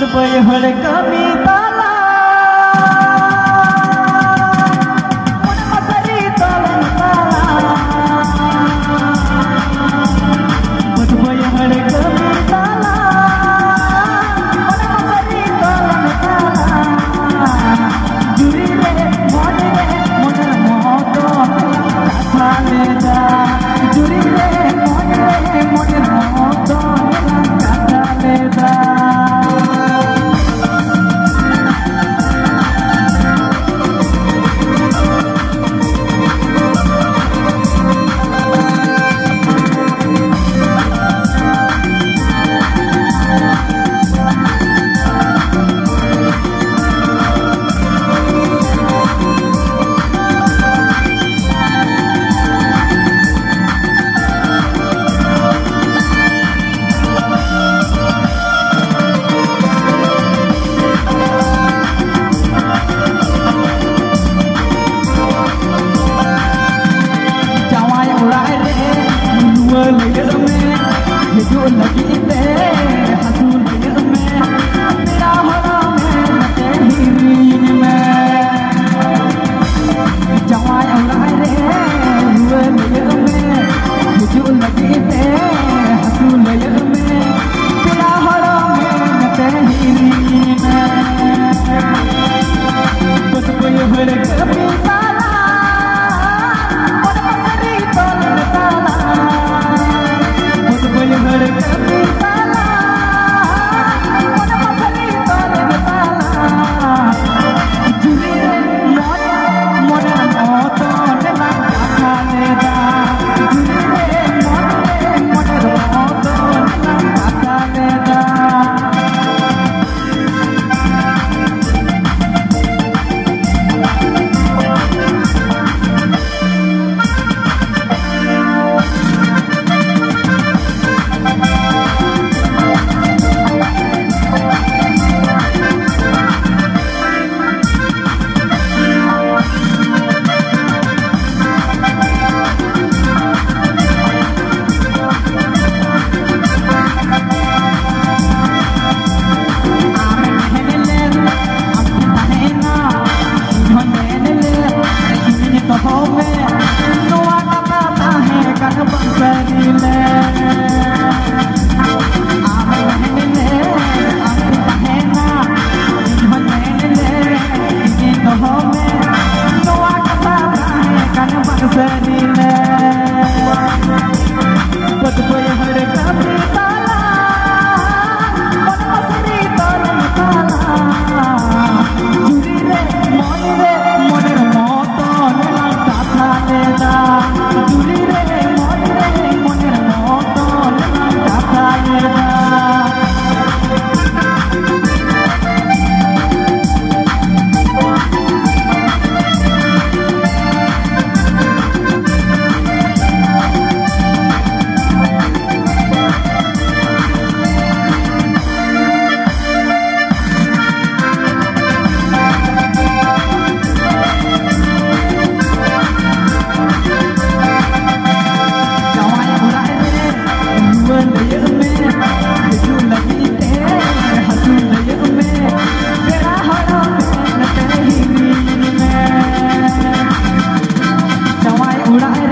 जज्बे हर कमी Get a minute, you're doing like you Madinah Ahora